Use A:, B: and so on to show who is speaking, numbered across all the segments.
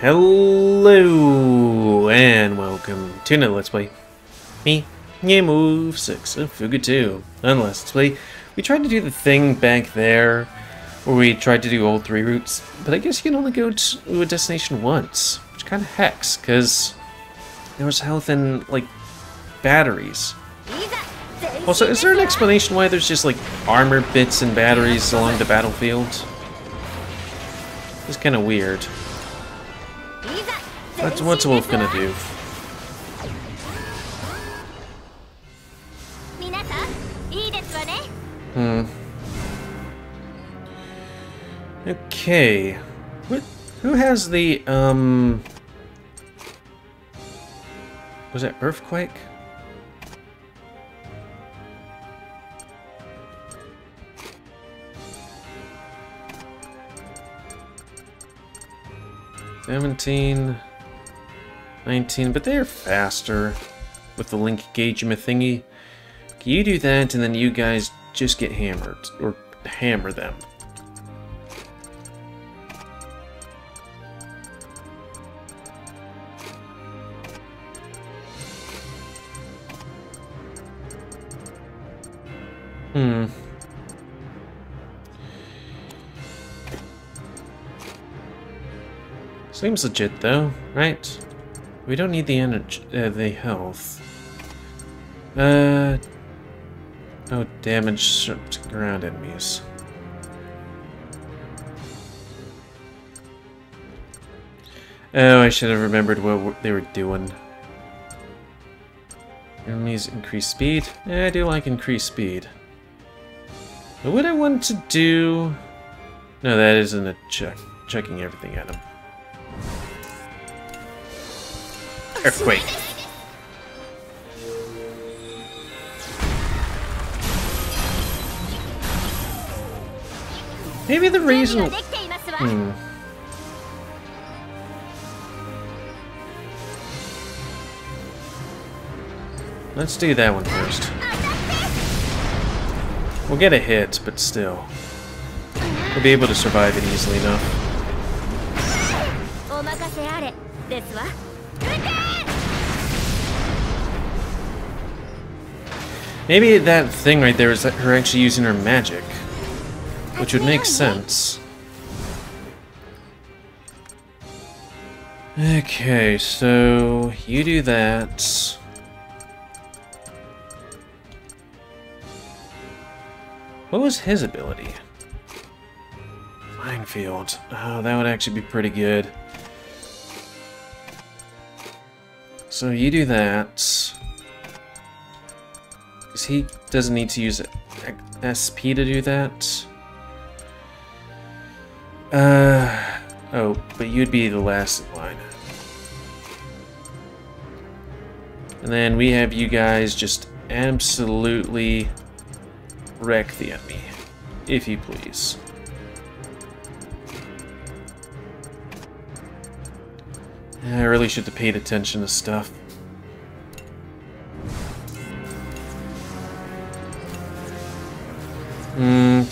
A: Hello and welcome to another Let's Play. Me, yeah, move 6 of Fuga 2. Unless Let's Play, we tried to do the thing back there where we tried to do all three routes, but I guess you can only go to a destination once, which kind of hacks, because there was health and, like, batteries. Also, is there an explanation why there's just, like, armor bits and batteries along the battlefield? It's kind of weird. What's, what's Wolf gonna do? Hmm. Okay. What? Who has the, um... Was that Earthquake? Seventeen... 19, but they're faster with the link engagement thingy. You do that, and then you guys just get hammered, or hammer them. Hmm. Seems legit though, right? We don't need the energy, uh, the health. Uh, no damage to ground enemies. Oh, I should have remembered what they were doing. Enemies increase speed? I do like increased speed. But what I want to do... No, that isn't a check. Checking everything at him. Earthquake. Maybe the reason... Hmm. Let's do that one first. We'll get a hit, but still. We'll be able to survive it easily enough. Maybe that thing right there is that her actually using her magic. Which would make sense. Okay, so you do that. What was his ability? Minefield. Oh, that would actually be pretty good. So you do that. Because he doesn't need to use SP to do that. Uh, oh, but you'd be the last in line. And then we have you guys just absolutely wreck the enemy, if you please. I really should have paid attention to stuff.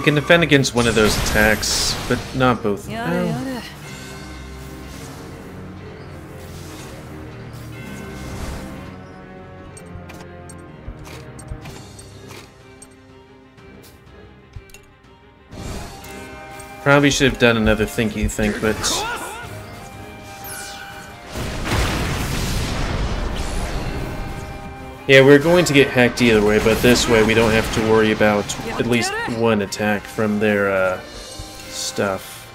A: We can defend against one of those attacks, but not both. Probably should have done another thinky think, but Yeah, we're going to get hacked either way, but this way we don't have to worry about at least one attack from their uh, stuff.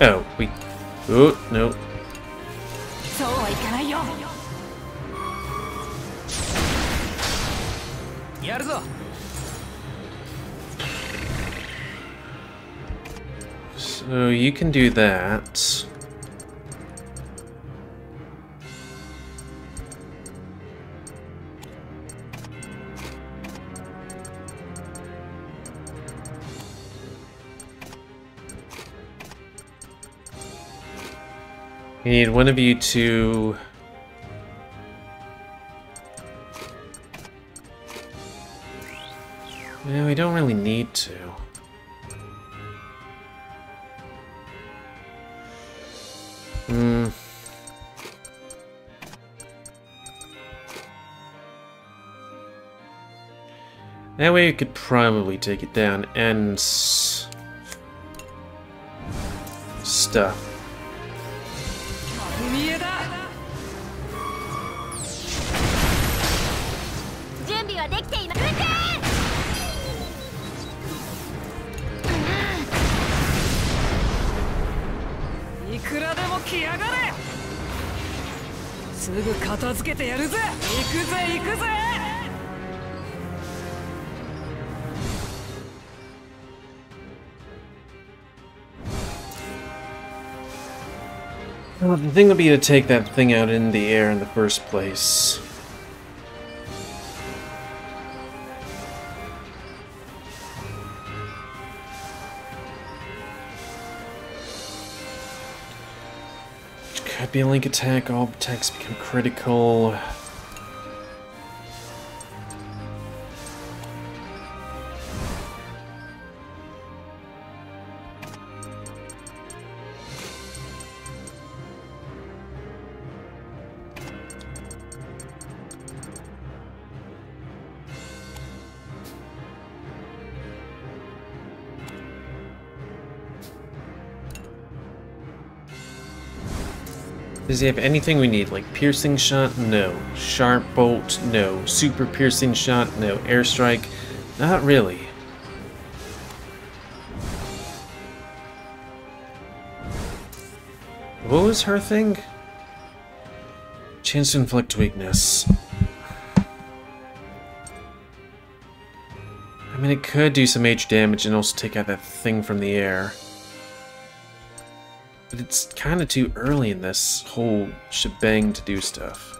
A: Oh, we... Oh, no.
B: Yeah.
A: So you can do that. We need one of you to... Yeah, we don't really need to. Way you could probably take it down and... s- Stuff.
B: 見え
A: Well, the thing would be to take that thing out in the air in the first place. Could be a link attack, all attacks become critical. Does he have anything we need? Like piercing shot? No. Sharp bolt? No. Super piercing shot? No. Airstrike? Not really. What was her thing? Chance to inflict weakness. I mean, it could do some H damage and also take out that thing from the air. But it's kind of too early in this whole shebang to do stuff.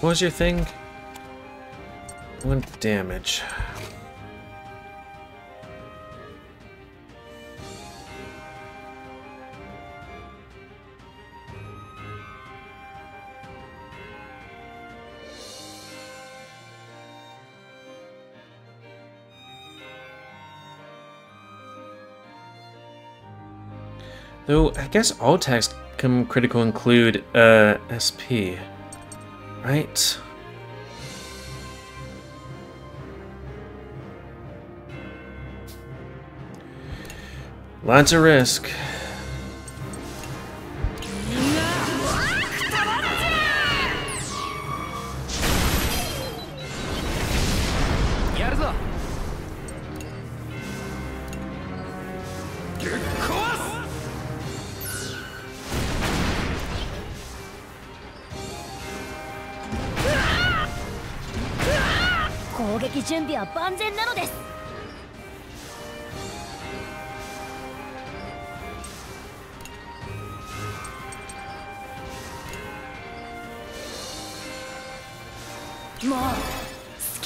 A: What was your thing? One damage. Though, I guess all attacks come critical include, uh, SP. Right? Lots of risk.
C: 準備は万全なのです。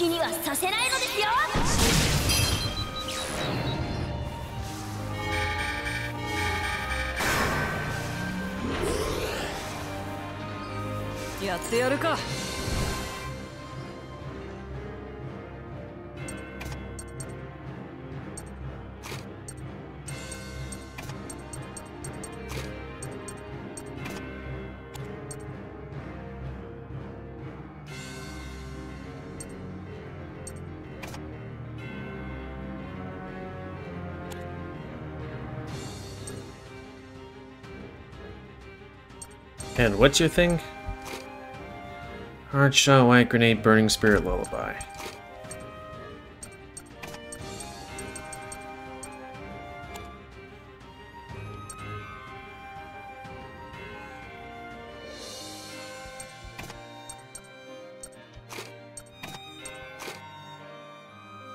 C: にはさせないのですよ。
B: やってやるか。
A: And what's your thing? Hard shot, white grenade, burning spirit lullaby.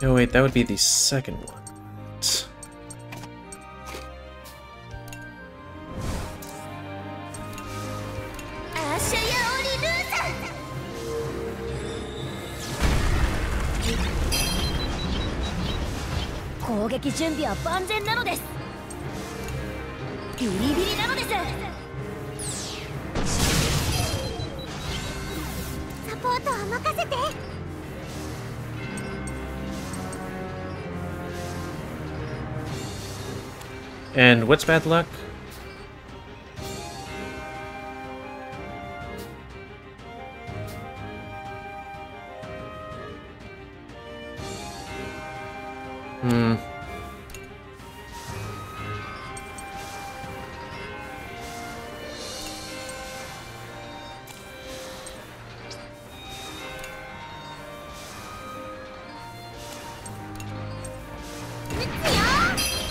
A: Oh wait, that would be the second one.
C: ん攻撃準備は万全なのですビリビリなのですサポートは任せて
A: And what's bad luck? Hmm.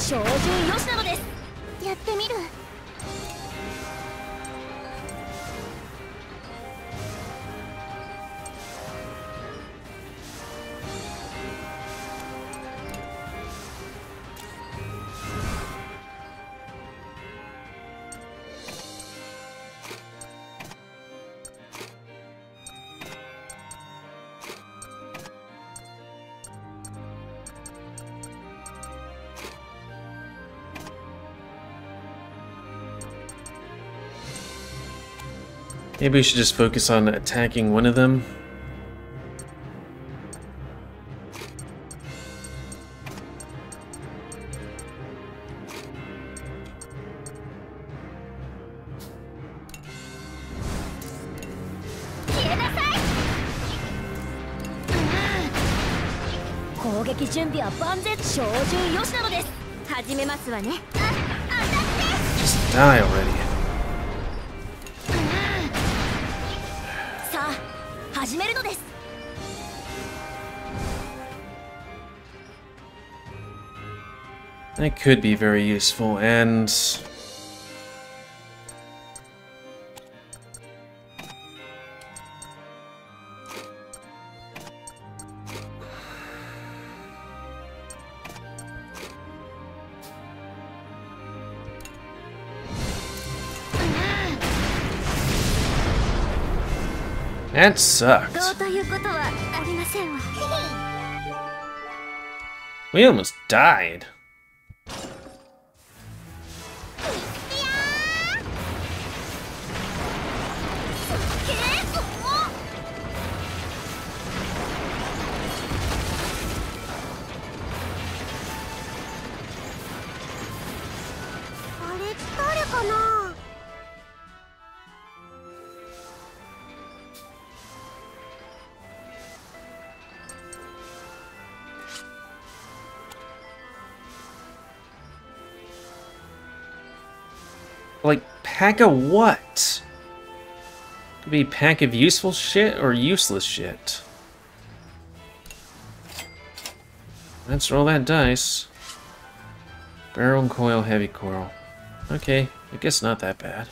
C: 照準よしなのです。やってみる「
A: Maybe we should just focus on attacking one of them. Just die already. That could be very useful, and... That
C: sucks.
A: We almost died. Like, pack of what? Could be pack of useful shit or useless shit. Let's roll that dice. Barrel and coil, heavy coil. Okay, I guess not that bad.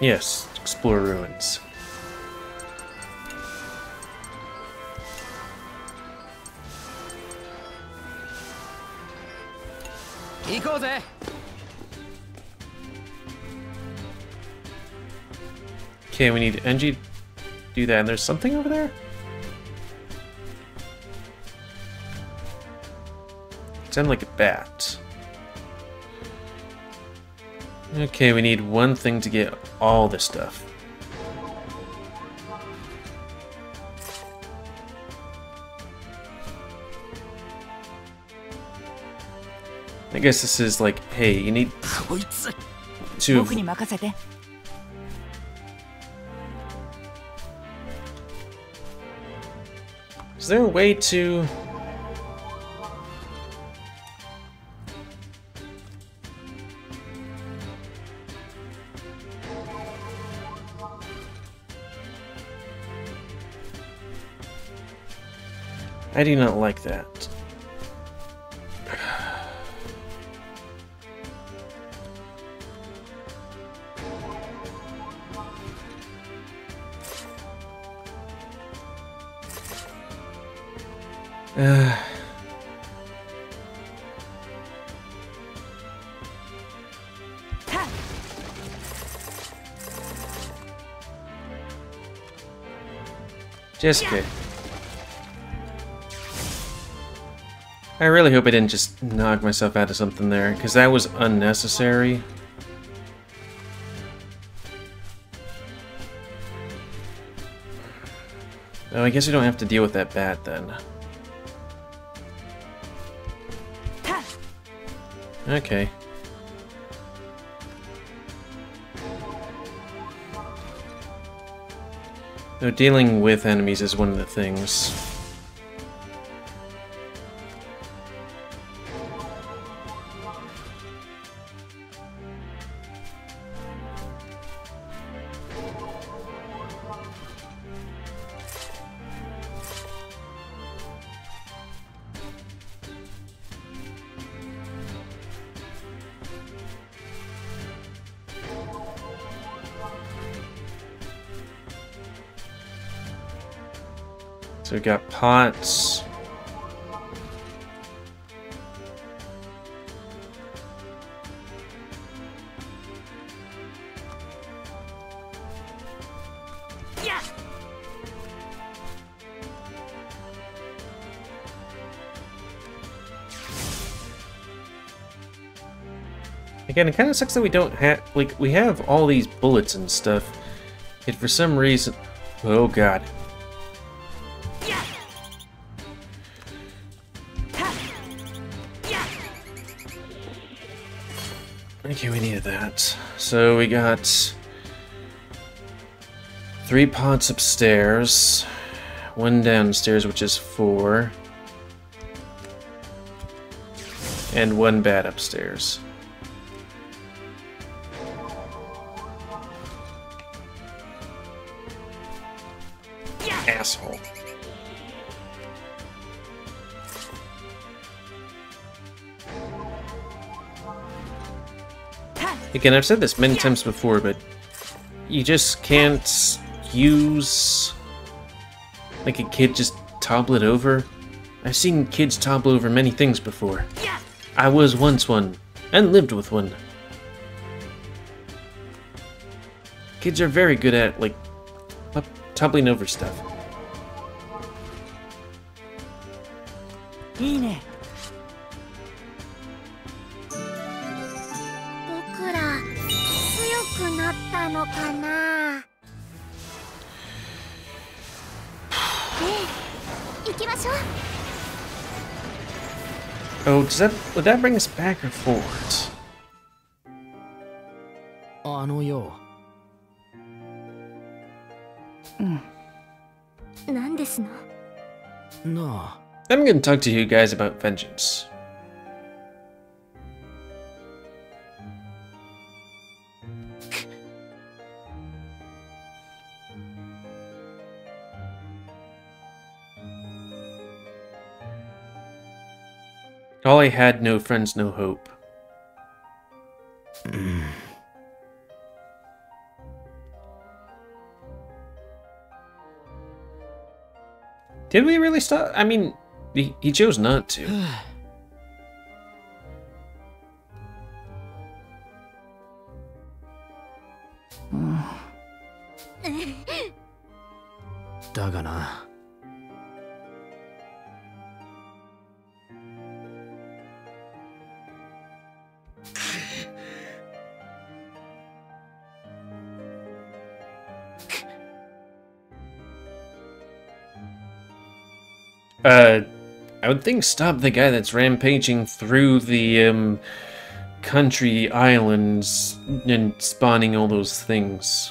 A: Yes, Explore ruins. Okay, we need NG do that. And there's something over there? Sound like a bat. Okay, we need one thing to get all this stuff. I guess this is like, hey, you need to... Is there a way to... I do not like that. Uh, Jessica. I really hope I didn't just knock myself out of something there, because that was unnecessary. Oh, I guess we don't have to deal with that bat then. Okay. No, dealing with enemies is one of the things. So we got pots. Again, it kind of sucks that we don't have, like, we have all these bullets and stuff. Yet for some reason, oh god. So we got three pots upstairs, one downstairs, which is four, and one bat upstairs. Asshole. Again, I've said this many times before, but you just can't use like a kid just topple it over. I've seen kids topple over many things before. I was once one, and lived with one. Kids are very good at, like, toppling over stuff.
C: なったのかなねえ行きましょう
A: Oh, does that would that bring us back or forward?
B: あのよ
C: 何ですの
B: なあ
A: I'm gonna talk to you guys about vengeance. All I had, no friends, no hope. Did we really stop? I mean, he, he chose not to. Uh, I would think stop the guy that's rampaging through the, um, country islands and spawning all those things.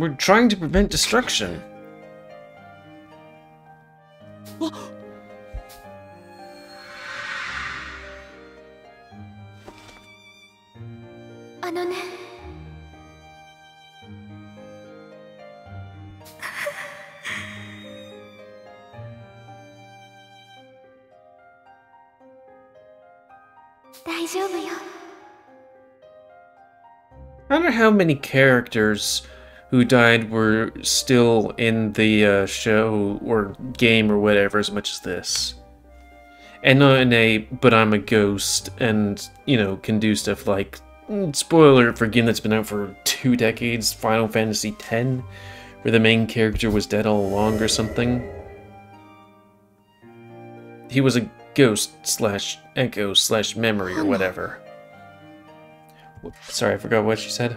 A: We're trying to prevent destruction. I wonder how many characters who died were still in the uh, show or game or whatever as much as this. And not in a, but I'm a ghost and, you know, can do stuff like, mm, spoiler for a game that's been out for two decades, Final Fantasy X, where the main character was dead all along or something. He was a ghost slash echo slash memory or whatever. Sorry, I forgot what she said.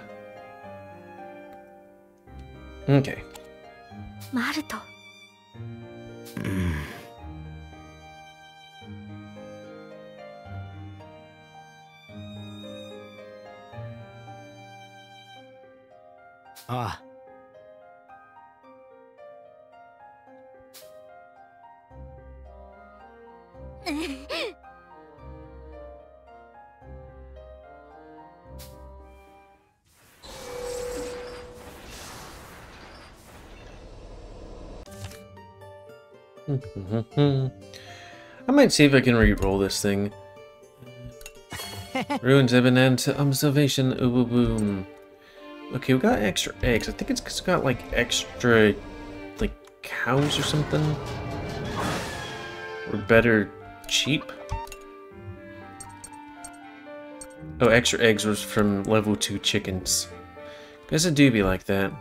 A: Okay.
C: マルト。
D: ああ
A: I might see if I can re-roll this thing. Ruins Evident Observation Ooh Boom. Okay, we got extra eggs. I think it's 'cause it's got like extra like cows or something. Or better cheap. Oh, extra eggs was from level 2 chickens. Guess it do be like that.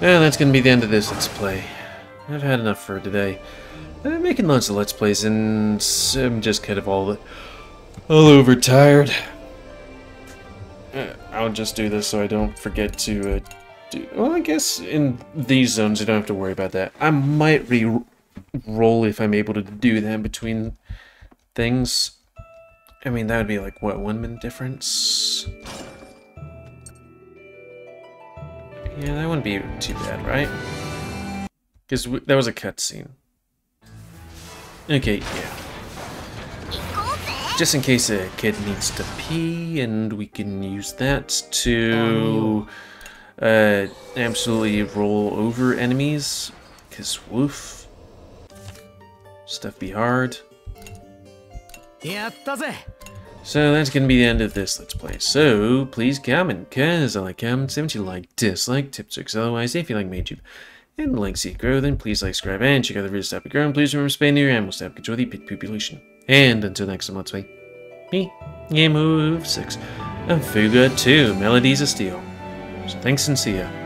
A: Yeah, that's gonna be the end of this Let's Play. I've had enough for today. I'm making lots of Let's Plays and I'm just kind of all, all overtired. Uh, I'll just do this so I don't forget to uh, do... Well, I guess in these zones you don't have to worry about that. I might re-roll if I'm able to do that between things. I mean, that would be like, what, one minute difference? Yeah, that wouldn't be too bad, right? Because there was a cutscene. Okay, yeah. Just in case a kid needs to pee, and we can use that to uh, absolutely roll over enemies. Because woof. Stuff be hard. So that's going to be the end of this Let's Play. So please comment, because I like comments, if you like, dislike, tips, tricks, otherwise, if you like YouTube and see it grow, then please like, subscribe, and check out the videos to grow, and please remember spending your animal step, control the pit population. And until next time, let's play me, GamerWolfSix, and Fuga 2, Melodies of Steel. So thanks and see ya.